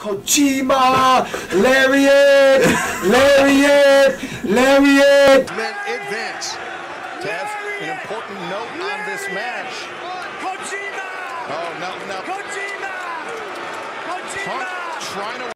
Kojima! Lariat! Lariat! Lariat! Men advance. Taz, an important note on this match. Kojima! Oh, no, no. Kojima! Kojima! Punk trying to